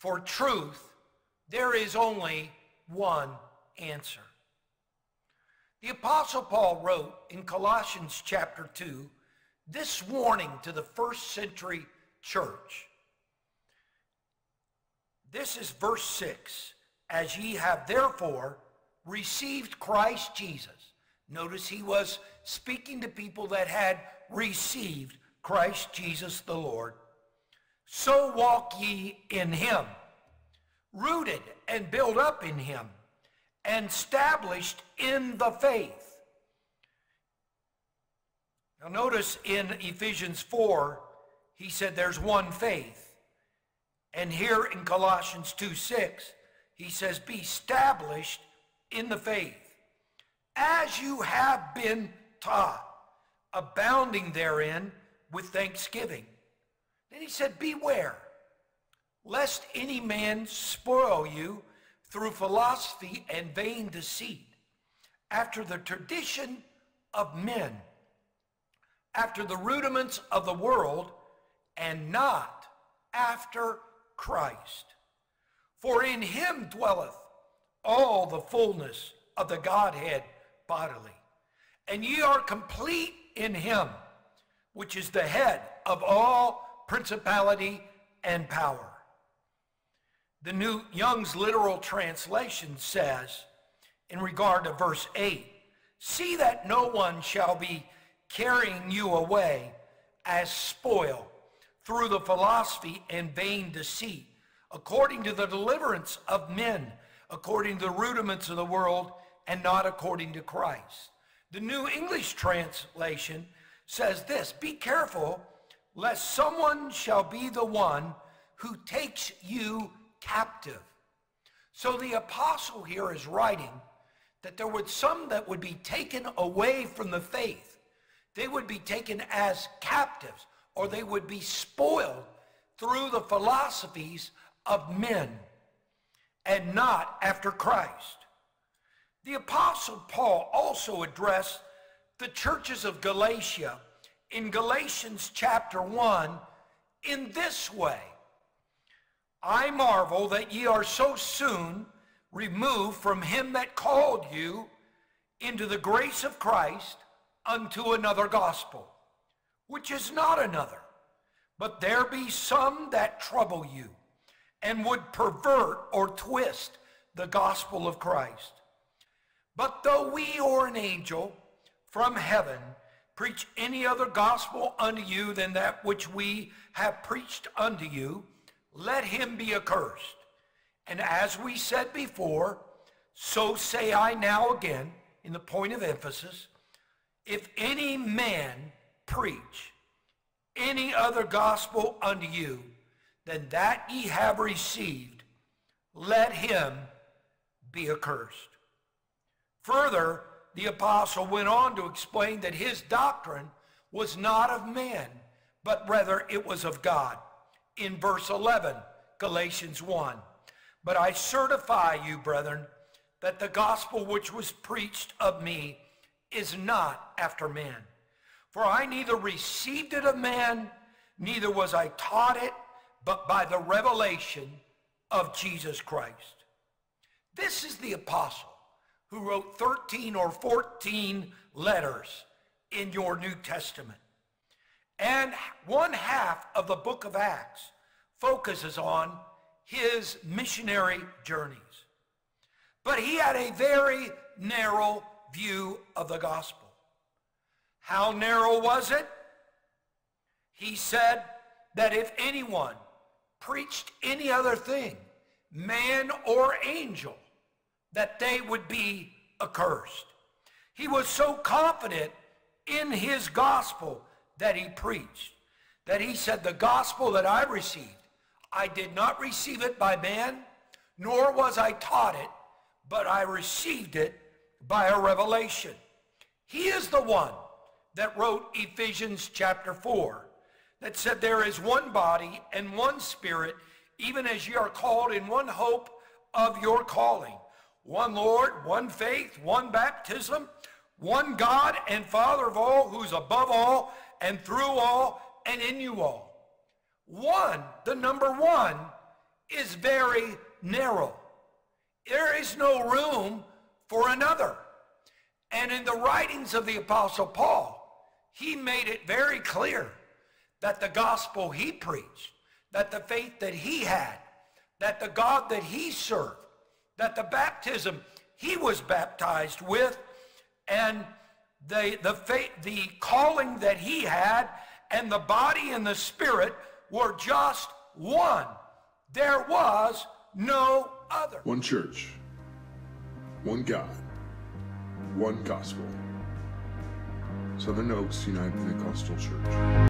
For truth, there is only one answer. The Apostle Paul wrote in Colossians chapter 2 this warning to the first century church. This is verse 6. As ye have therefore received Christ Jesus. Notice he was speaking to people that had received Christ Jesus the Lord. So walk ye in him, rooted and built up in him, and established in the faith. Now notice in Ephesians 4, he said there's one faith. And here in Colossians 2, 6, he says, be established in the faith, as you have been taught, abounding therein with thanksgiving. Then he said, Beware, lest any man spoil you through philosophy and vain deceit, after the tradition of men, after the rudiments of the world, and not after Christ. For in him dwelleth all the fullness of the Godhead bodily. And ye are complete in him, which is the head of all principality and power. The New Young's literal translation says, in regard to verse 8, See that no one shall be carrying you away as spoil through the philosophy and vain deceit, according to the deliverance of men according to the rudiments of the world and not according to Christ. The New English translation says this, be careful lest someone shall be the one who takes you captive. So the apostle here is writing that there would some that would be taken away from the faith. They would be taken as captives or they would be spoiled through the philosophies of men and not after Christ. The Apostle Paul also addressed the churches of Galatia in Galatians chapter 1 in this way. I marvel that ye are so soon removed from him that called you into the grace of Christ unto another gospel, which is not another. But there be some that trouble you and would pervert or twist the gospel of Christ. But though we or an angel from heaven preach any other gospel unto you than that which we have preached unto you, let him be accursed. And as we said before, so say I now again, in the point of emphasis, if any man preach any other gospel unto you than that ye have received, let him be accursed. Further, the apostle went on to explain that his doctrine was not of man, but rather it was of God. In verse 11, Galatians 1. But I certify you, brethren, that the gospel which was preached of me is not after man. For I neither received it of man, neither was I taught it, but by the revelation of Jesus Christ. This is the apostle who wrote 13 or 14 letters in your New Testament. And one half of the book of Acts focuses on his missionary journeys. But he had a very narrow view of the gospel. How narrow was it? He said that if anyone preached any other thing, man or angel, that they would be accursed. He was so confident in his gospel that he preached that he said, the gospel that I received, I did not receive it by man, nor was I taught it, but I received it by a revelation. He is the one that wrote Ephesians chapter 4 that said there is one body and one spirit, even as ye are called in one hope of your calling. One Lord, one faith, one baptism, one God and Father of all, who's above all and through all and in you all. One, the number one, is very narrow. There is no room for another. And in the writings of the Apostle Paul, he made it very clear that the gospel he preached, that the faith that he had, that the God that he served, that the baptism he was baptized with, and the, the, faith, the calling that he had, and the body and the spirit were just one. There was no other. One church, one God, one gospel. Southern Oaks United Pentecostal Church.